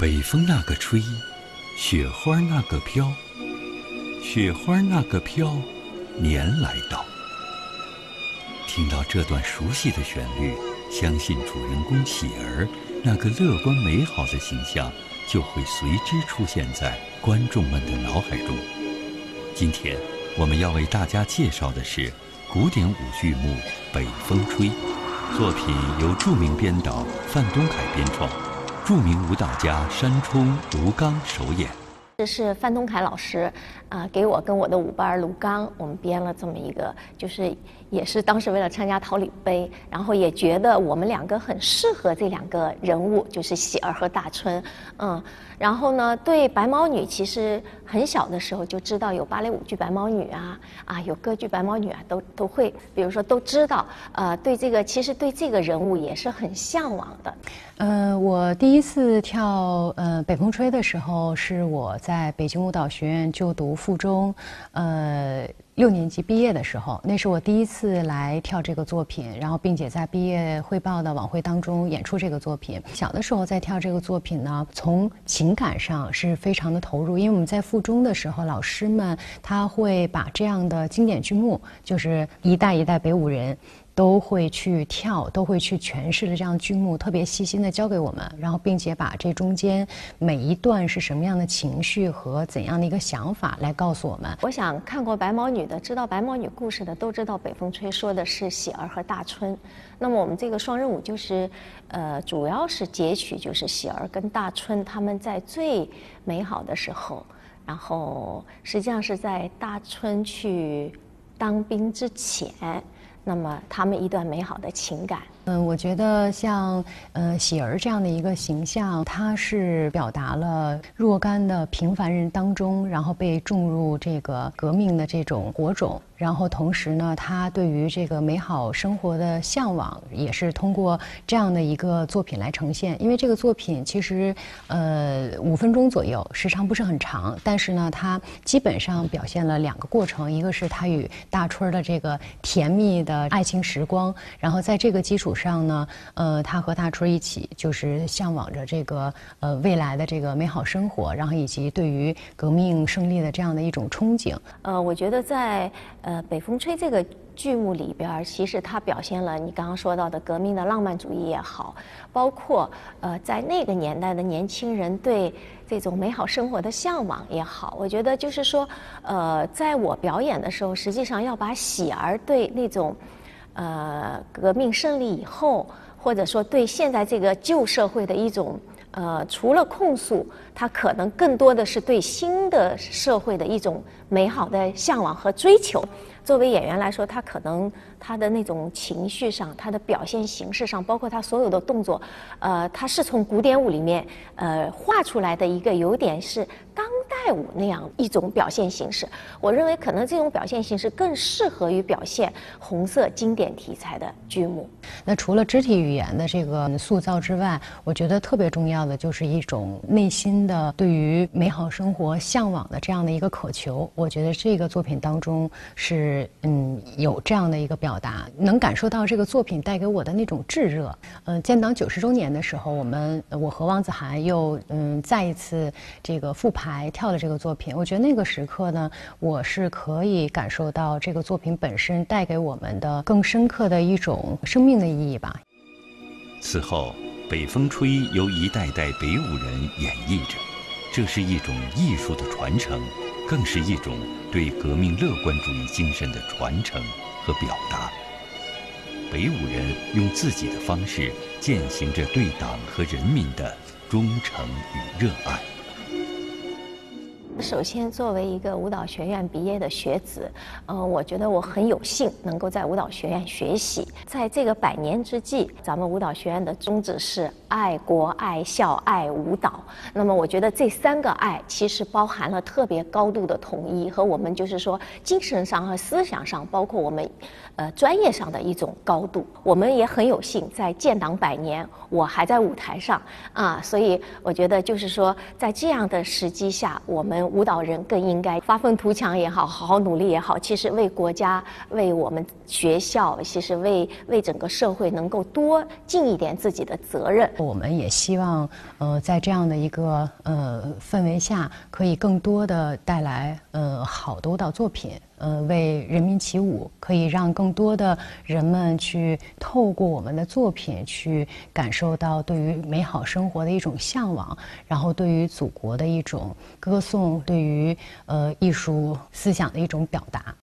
北风那个吹，雪花那个飘，雪花那个飘，年来到。听到这段熟悉的旋律，相信主人公喜儿那个乐观美好的形象就会随之出现在观众们的脑海中。今天我们要为大家介绍的是古典舞剧目《北风吹》，作品由著名编导范东凯编创。著名舞蹈家山冲、卢刚首演。这是范东凯老师啊，给我跟我的舞伴卢刚，我们编了这么一个，就是也是当时为了参加桃李杯，然后也觉得我们两个很适合这两个人物，就是喜儿和大春，嗯。然后呢，对白毛女其实很小的时候就知道有芭蕾舞剧《白毛女》啊，啊有歌剧《白毛女》啊，都都会，比如说都知道，呃，对这个其实对这个人物也是很向往的。呃，我第一次跳呃《北风吹》的时候，是我在北京舞蹈学院就读附中，呃。六年级毕业的时候，那是我第一次来跳这个作品，然后并且在毕业汇报的晚会当中演出这个作品。小的时候在跳这个作品呢，从情感上是非常的投入，因为我们在附中的时候，老师们他会把这样的经典剧目，就是一代一代北舞人。都会去跳，都会去诠释的这样剧目，特别细心的教给我们，然后并且把这中间每一段是什么样的情绪和怎样的一个想法来告诉我们。我想看过《白毛女》的，知道《白毛女》故事的，都知道《北风吹》说的是喜儿和大春。那么我们这个双人舞就是，呃，主要是截取就是喜儿跟大春他们在最美好的时候，然后实际上是在大春去当兵之前。那么，他们一段美好的情感。嗯，我觉得像呃喜儿这样的一个形象，她是表达了若干的平凡人当中，然后被种入这个革命的这种火种，然后同时呢，他对于这个美好生活的向往，也是通过这样的一个作品来呈现。因为这个作品其实呃五分钟左右，时长不是很长，但是呢，它基本上表现了两个过程，一个是他与大春的这个甜蜜的爱情时光，然后在这个基础。上呢，呃，他和大春一起，就是向往着这个呃未来的这个美好生活，然后以及对于革命胜利的这样的一种憧憬。呃，我觉得在呃《北风吹》这个剧目里边，其实它表现了你刚刚说到的革命的浪漫主义也好，包括呃在那个年代的年轻人对这种美好生活的向往也好。我觉得就是说，呃，在我表演的时候，实际上要把喜儿对那种。呃，革命胜利以后，或者说对现在这个旧社会的一种呃，除了控诉，他可能更多的是对新的社会的一种美好的向往和追求。作为演员来说，他可能他的那种情绪上，他的表现形式上，包括他所有的动作，呃，他是从古典舞里面呃画出来的一个有点是刚代舞那样一种表现形式。我认为可能这种表现形式更适合于表现红色经典题材的剧目。那除了肢体语言的这个塑造之外，我觉得特别重要的就是一种内心的对于美好生活向往的这样的一个渴求。我觉得这个作品当中是。嗯，有这样的一个表达，能感受到这个作品带给我的那种炙热。嗯，建党九十周年的时候，我们我和王子涵又嗯再一次这个复排跳了这个作品。我觉得那个时刻呢，我是可以感受到这个作品本身带给我们的更深刻的一种生命的意义吧。此后，《北风吹》由一代代北舞人演绎着，这是一种艺术的传承。更是一种对革命乐观主义精神的传承和表达。北舞人用自己的方式践行着对党和人民的忠诚与热爱。首先，作为一个舞蹈学院毕业的学子，呃，我觉得我很有幸能够在舞蹈学院学习。在这个百年之际，咱们舞蹈学院的宗旨是爱国、爱校、爱舞蹈。那么，我觉得这三个爱其实包含了特别高度的统一和我们就是说精神上和思想上，包括我们呃专业上的一种高度。我们也很有幸在建党百年，我还在舞台上啊，所以我觉得就是说，在这样的时机下，我们。舞蹈人更应该发愤图强也好，好好努力也好，其实为国家、为我们学校，其实为为整个社会能够多尽一点自己的责任。我们也希望，呃，在这样的一个呃氛围下，可以更多的带来呃好的舞蹈作品，呃，为人民起舞，可以让更多的人们去透过我们的作品去感受到对于美好生活的一种向往，然后对于祖国的一种歌颂，对于呃艺术思想的一种表达。